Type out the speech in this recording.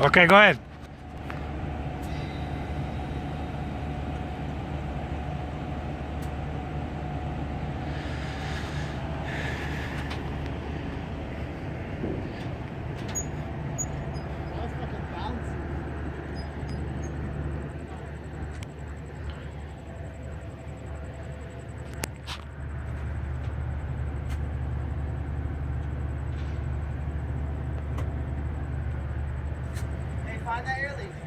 Okay, go ahead. find that air leak.